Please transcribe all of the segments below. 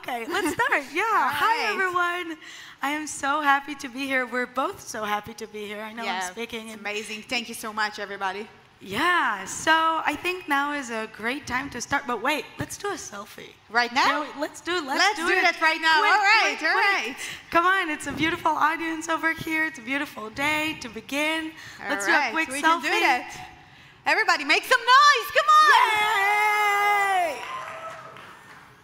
Okay, let's start. Yeah. Hi, everyone. I am so happy to be here. We're both so happy to be here. I know yeah, I'm speaking. It's amazing. Thank you so much, everybody. Yeah, so I think now is a great time to start. But wait, let's do a selfie. Right now? let's do. Let's, let's do, do it. that right now. Quick, all right, quick, all quick. right. Come on, it's a beautiful audience over here. It's a beautiful day to begin. All let's right, do a quick we selfie. Can do that. Everybody, make some noise. Come on. Yay!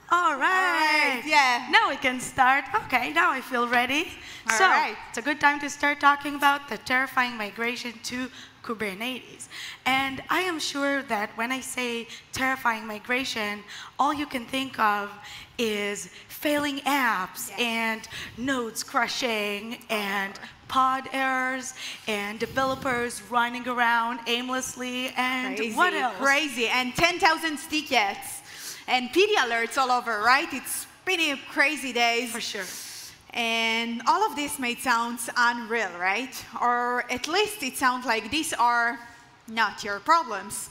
All right. All right, yeah. Now we can start. Okay, now I feel ready. All so right. it's a good time to start talking about the terrifying migration to Kubernetes. And I am sure that when I say terrifying migration, all you can think of is failing apps and nodes crashing and pod errors and developers running around aimlessly and Crazy, what else? Crazy. And 10,000 tickets and PD alerts all over, right? It's been a crazy days. For sure. And all of this may sound unreal, right? Or at least it sounds like these are not your problems.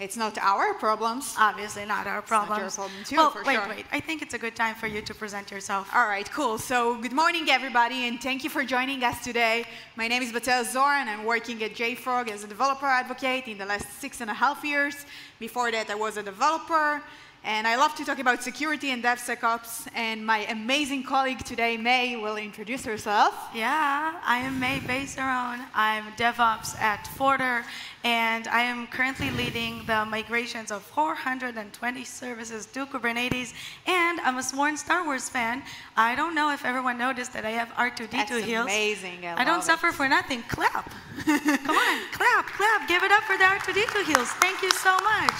It's not our problems. Obviously not our not problems. your problem too, well, for wait, sure. wait. I think it's a good time for you to present yourself. All right, cool. So good morning, everybody, and thank you for joining us today. My name is Batel Zohar, and I'm working at JFrog as a developer advocate in the last six and a half years. Before that, I was a developer, and I love to talk about security and DevSecOps. And my amazing colleague today, Mey, will introduce herself. Yeah, I am Mey Beisaron. I'm DevOps at Forter, and I am currently leading the migrations of 420 services to Kubernetes. And I'm a sworn Star Wars fan. I don't know if everyone noticed that I have R2D2 That's heels. amazing. I I don't love suffer it. for nothing. Clap. Come on, clap, clap. Give it up for the R2D2 heels. Thank you so much.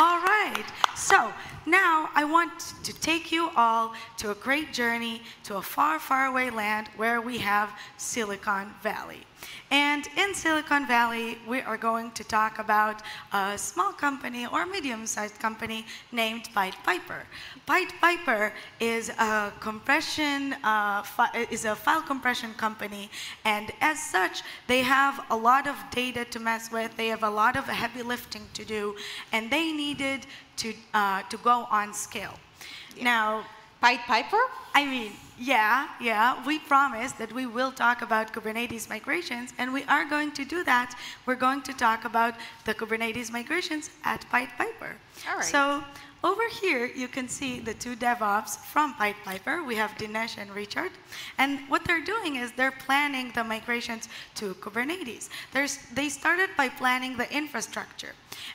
All right. So now I want to take you all to a great journey to a far, far away land where we have Silicon Valley. And in Silicon Valley, we are going to talk about a small company or medium-sized company named Pied Piper. Pied Piper is a compression, uh, is a file compression company, and as such, they have a lot of data to mess with. They have a lot of heavy lifting to do, and they needed to uh, to go on scale. Now, Pied Piper? I mean, yeah, yeah, we promised that we will talk about Kubernetes migrations, and we are going to do that. We're going to talk about the Kubernetes migrations at Pied Piper. All right. So over here, you can see the two DevOps from Pied Piper. We have Dinesh and Richard. And what they're doing is they're planning the migrations to Kubernetes. There's, they started by planning the infrastructure.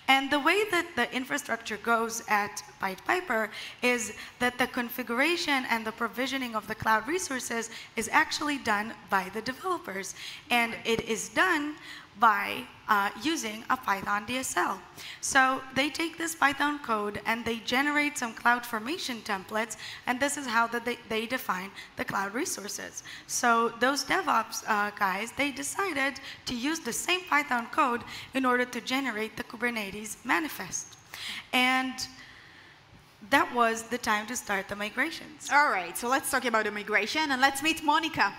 And the way that the infrastructure goes at Pied Piper is that the configuration and the provisioning of the cloud resources is actually done by the developers. And it is done by uh, using a Python DSL. So they take this Python code and they generate some cloud formation templates, and this is how that they, they define the cloud resources. So those DevOps uh, guys, they decided to use the same Python code in order to generate the Kubernetes manifest. And that was the time to start the migrations. All right, so let's talk about the migration and let's meet Monica.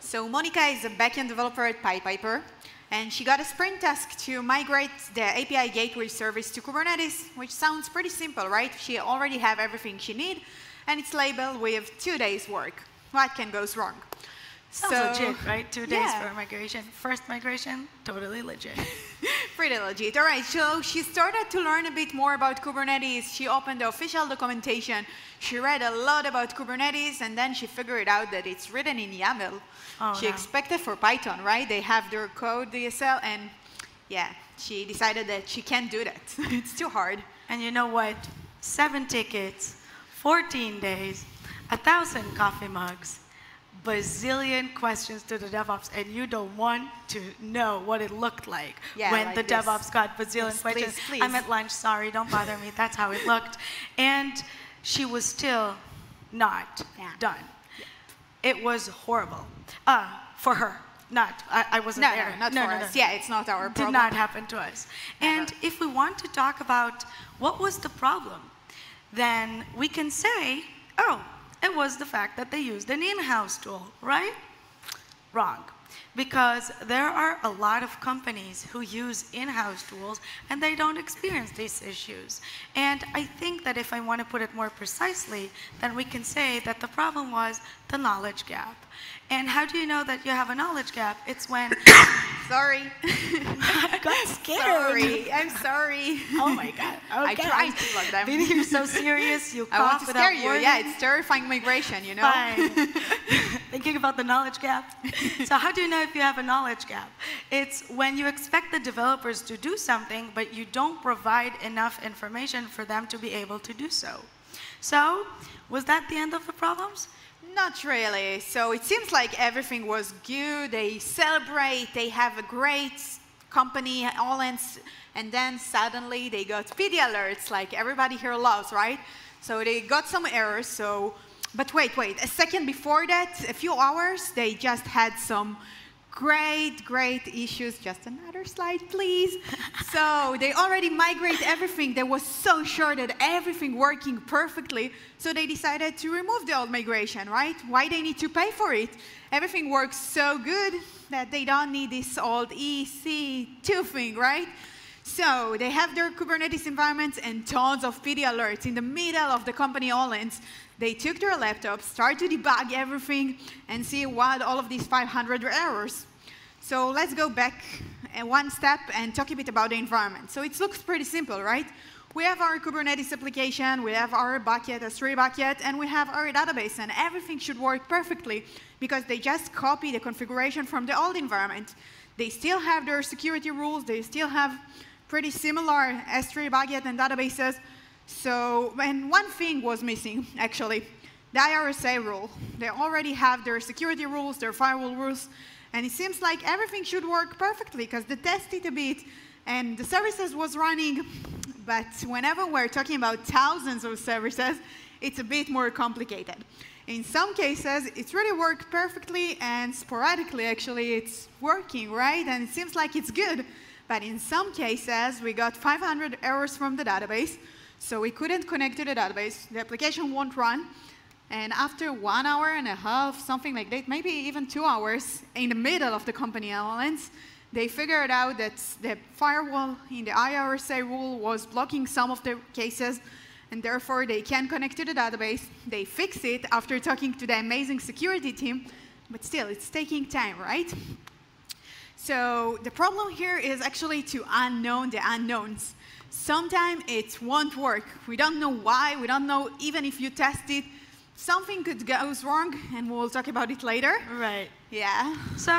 So Monica is a backend developer at Pied Piper, and she got a sprint task to migrate the API gateway service to Kubernetes, which sounds pretty simple, right? She already have everything she need, and it's labeled with two days work. What can go wrong? Sounds legit, right? Two days yeah. for migration. First migration, totally legit. Pretty legit. All right, so she started to learn a bit more about Kubernetes. She opened the official documentation. She read a lot about Kubernetes, and then she figured out that it's written in YAML. Oh, she no. expected for Python, right? They have their code DSL, and yeah, she decided that she can't do that. it's too hard. And you know what? Seven tickets, 14 days, a thousand coffee mugs, bazillion questions to the DevOps, and you don't want to know what it looked like Yeah, when like the this. DevOps got bazillion Yes, questions. please, please. I'm at lunch, sorry, don't bother me. That's how it looked. And she was still not Yeah. done. It was horrible uh, for her. Not, I, I wasn't No, there. no, not for us. Yeah, it's not our problem. Did not happen to us. And if we want to talk about what was the problem, then we can say, oh, it was the fact that they used an in-house tool, right? Wrong. because there are a lot of companies who use in-house tools and they don't experience these issues. And I think that if I want to put it more precisely, then we can say that the problem was the knowledge gap. And how do you know that you have a knowledge gap? It's when Sorry. I got scared. sorry. I'm sorry. Oh my god. I tried to look them. You're so serious? You I want to scare you. Yeah, it's terrifying migration, you know? Fine. Thinking about the knowledge gap. So how do you know if you have a knowledge gap? It's when you expect the developers to do something, but you don't provide enough information for them to be able to do so. So, was that the end of the problems? Not really. So it seems like everything was good. They celebrate. They have a great company, all-hands, and then suddenly they got PD alerts, like everybody here loves, right? So they got some errors. So, but wait, wait. A second before that, a few hours, they just had some great, great issues. Just another slide, please. so they already migrate everything. They were so sure that everything working perfectly. So they decided to remove the old migration, right? Why they need to pay for it? Everything works so good that they don't need this old EC2 thing, right? So they have their Kubernetes environments and tons of PD alerts in the middle of the company all-hands. They took their laptops, start to debug everything, and see what all of these 500 errors. So let's go back one step and talk a bit about the environment. So it looks pretty simple, right? We have our Kubernetes application, we have our bucket, S3 bucket, and we have our database, and everything should work perfectly because they just copy the configuration from the old environment. They still have their security rules, they still have pretty similar S3 bucket and databases. So, and one thing was missing, actually, the IRSA rule. They already have their security rules, their firewall rules, and it seems like everything should work perfectly because they tested a bit and the services was running, but whenever we're talking about thousands of services, it's a bit more complicated. In some cases, it's really worked perfectly and sporadically, actually, it's working, right? And it seems like it's good. But in some cases, we got 500 errors from the database, so we couldn't connect to the database. The application won't run. And after one hour and a half, something like that, maybe even two hours, in the middle of the company elements, they figured out that the firewall in the IRSA rule was blocking some of the cases, and therefore they can connect to the database. They fix it after talking to the amazing security team, but still, it's taking time, right? So the problem here is actually to unknown the unknowns. Sometimes it won't work. We don't know why. We don't know even if you test it. Something could go wrong, and we'll talk about it later. Right. Yeah. So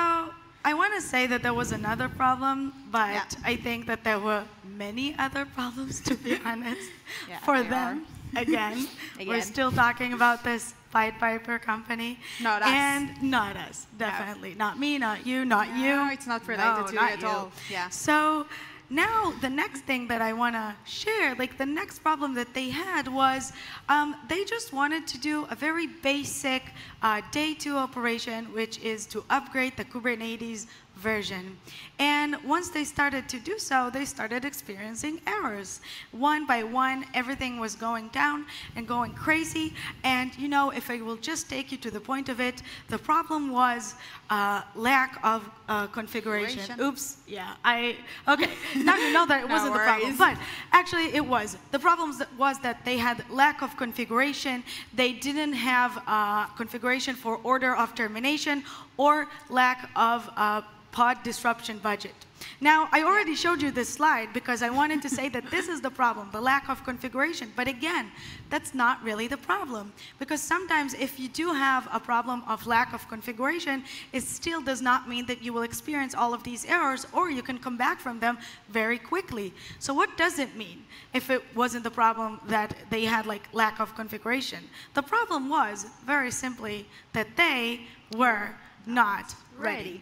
I want to say that there was another problem, but Yeah. I think that there were many other problems, to be honest, Yeah, for them. Again, we're still talking about this Pied Piper company. Not us. And not us, definitely. Not me, not you, not you. No, it's not related No, to not you at you. all. Yeah. So now the next thing that I want to share, like the next problem that they had was um, they just wanted to do a very basic uh, day two operation, which is to upgrade the Kubernetes version. And once they started to do so, they started experiencing errors. One by one, everything was going down and going crazy. And you know, if I will just take you to the point of it, the problem was uh, lack of uh, configuration. Configuration. Oops, yeah, I, okay. Now you know that it No wasn't the problem, but actually it was. The problem was that they had lack of configuration, they didn't have uh, configuration for order of termination, or lack of uh, pod disruption budget. Now, I already showed you this slide because I wanted to say that this is the problem, the lack of configuration. But again, that's not really the problem. Because sometimes if you do have a problem of lack of configuration, it still does not mean that you will experience all of these errors or you can come back from them very quickly. So what does it mean if it wasn't the problem that they had like lack of configuration? The problem was very simply that they were not ready. Ready.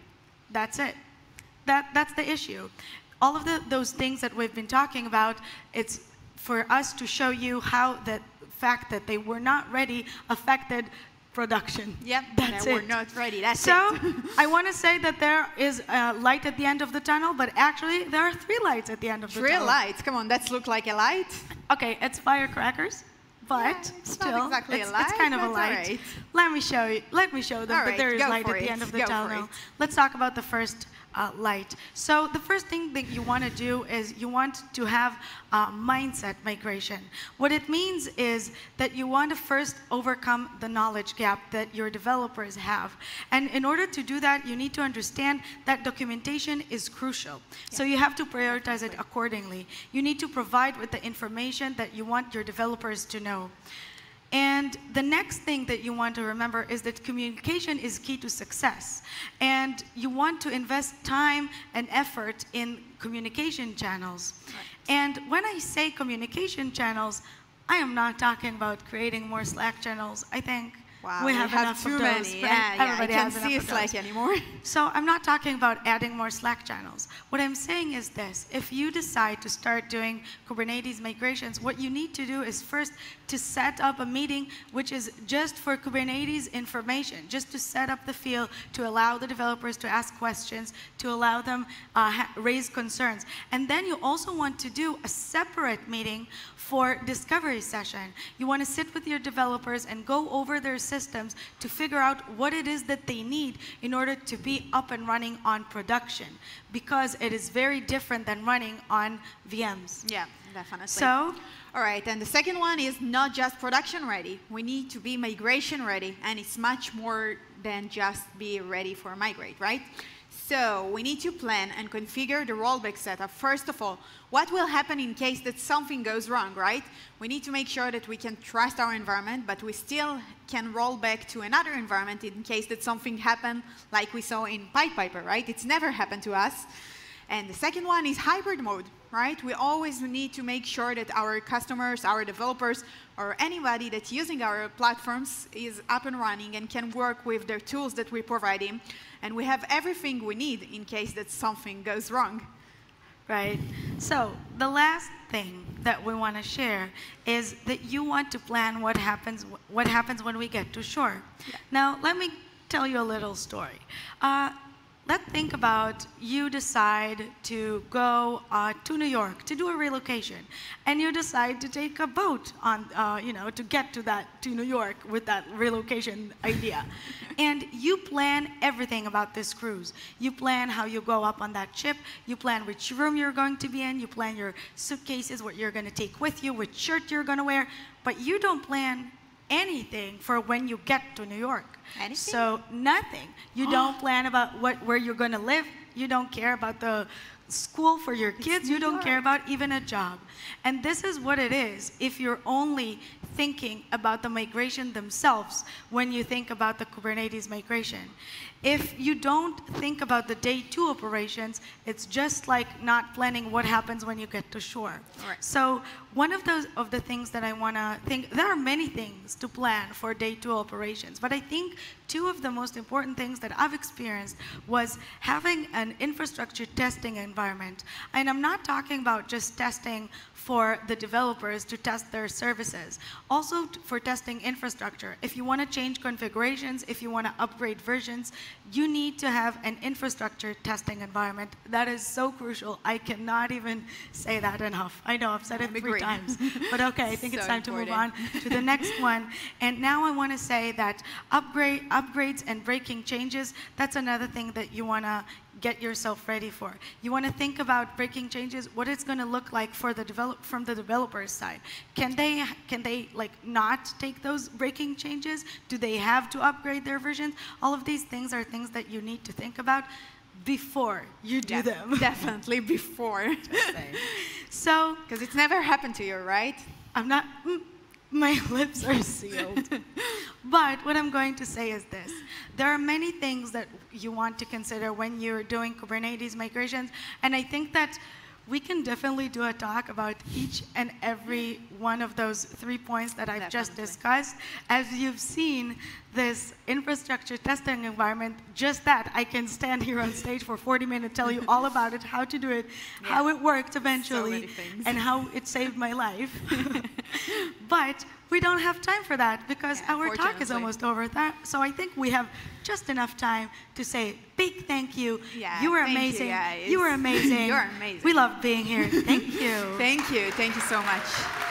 That's it. That, that's the issue. All of the, those things that we've been talking about, it's for us to show you how the fact that they were not ready affected production. Yep. That's it. We're not ready. That's so it. I want to say that there is a light at the end of the tunnel, but actually there are three lights at the end of the tunnel. Three lights. Come on, let's look like a light. Okay, it's firecrackers. But Yeah, still, exactly a it's, light, it's kind of a light. alright. Let me show you. Let me show them. All but right, there is light at the end of the go tunnel. Let's talk about the first uh, light. So the first thing that you want to do is you want to have uh, mindset migration. What it means is that you want to first overcome the knowledge gap that your developers have. And in order to do that, you need to understand that documentation is crucial. So you have to prioritize it accordingly. You need to provide with the information that you want your developers to know. And the next thing that you want to remember is that communication is key to success. And you want to invest time and effort in communication channels. And when I say communication channels, I am not talking about creating more Slack channels. I think Wow, we have, enough too those. many. right? Yeah, yeah. I Everybody can't see Slack those. anymore. So I'm not talking about adding more Slack channels. What I'm saying is this, if you decide to start doing Kubernetes migrations, what you need to do is first to set up a meeting which is just for Kubernetes information, just to set up the field, to allow the developers to ask questions, to allow them uh, raise concerns. And then you also want to do a separate meeting for discovery session. You want to sit with your developers and go over their systems to figure out what it is that they need in order to be up and running on production because it is very different than running on VMs. Yeah, definitely. So, All right, and the second one is not just production ready. We need to be migration ready, and it's much more than just be ready for migrate, right? So we need to plan and configure the rollback setup. First of all, what will happen in case that something goes wrong, right? We need to make sure that we can trust our environment, but we still can roll back to another environment in case that something happened, like we saw in Pied Piper, right? It's never happened to us. And the second one is hybrid mode, right? We always need to make sure that our customers, our developers, or anybody that's using our platforms is up and running and can work with the tools that we provide him. And we have everything we need in case that something goes wrong. right? So, the last thing that we want to share is that you want to plan what happens what happens when we get to shore. Now, let me tell you a little story. Uh, let's think about you decide to go uh, to New York to do a relocation, and you decide to take a boat on, uh, you know, to get to that to New York with that relocation idea, and you plan everything about this cruise. You plan how you go up on that ship. You plan which room you're going to be in. You plan your suitcases, what you're going to take with you, which shirt you're going to wear, but you don't plan anything for when you get to New York. Anything? So nothing. You don't plan about what where you're going to live. You don't care about the school for your kids. You don't care about even a job. And this is what it is if you're only thinking about the migration themselves when you think about the Kubernetes migration. If you don't think about the day two operations, it's just like not planning what happens when you get to shore. Right. So one of those of the things that I want to think there are many things to plan for day two operations, but I think two of the most important things that I've experienced was having an infrastructure testing environment. And I'm not talking about just testing for the developers to test their services, also for testing infrastructure. If you want to change configurations, if you want to upgrade versions, you need to have an infrastructure testing environment. That is so crucial. I cannot even say that enough. I know I've said it three times, but okay, I think it's So time to move on to the next one. And now I want to say that upgrade, upgrades and breaking changes, that's another thing that you want to get yourself ready for. You want to think about breaking changes, what it's going to look like for the develop from the developer's side. Can they can they like not take those breaking changes? Do they have to upgrade their versions? All of these things are things that you need to think about before you do Yeah, them. Definitely before. so Because it's never happened to you, right? I'm not, mm, my lips are sealed. but what I'm going to say is this there are many things that you want to consider when you're doing Kubernetes migrations, and I think that we can definitely do a talk about each and every one of those three points that I've just discussed. As you've seen, this infrastructure testing environment, just that, I can stand here on stage for 40 minutes, tell you all about it, how to do it, how it worked eventually, things. and how it saved my life. but we don't have time for that because Yeah, our talk is almost over. That, so I think we have just enough time to say big thank you. Yeah, you were thank you, amazing. You were amazing. You're amazing. We love being here. Thank you. Thank you. Thank you so much.